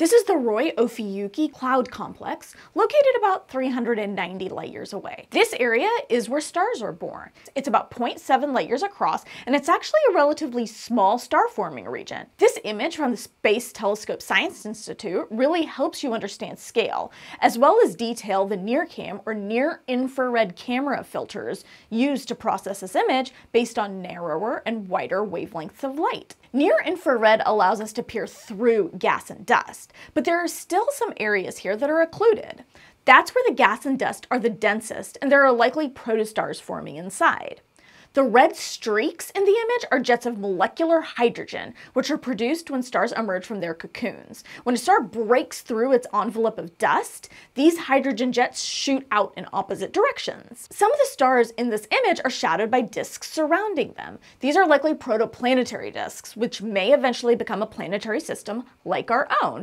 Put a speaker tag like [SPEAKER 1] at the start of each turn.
[SPEAKER 1] This is the Roy Ophiuchi Cloud Complex, located about 390 light years away. This area is where stars are born. It's about 0.7 light years across, and it's actually a relatively small star forming region. This image from the Space Telescope Science Institute really helps you understand scale, as well as detail the NIRCam or near infrared camera filters used to process this image based on narrower and wider wavelengths of light. Near infrared allows us to peer through gas and dust, but there are still some areas here that are occluded. That's where the gas and dust are the densest, and there are likely protostars forming inside. The red streaks in the image are jets of molecular hydrogen, which are produced when stars emerge from their cocoons. When a star breaks through its envelope of dust, these hydrogen jets shoot out in opposite directions. Some of the stars in this image are shadowed by disks surrounding them. These are likely protoplanetary disks, which may eventually become a planetary system like our own.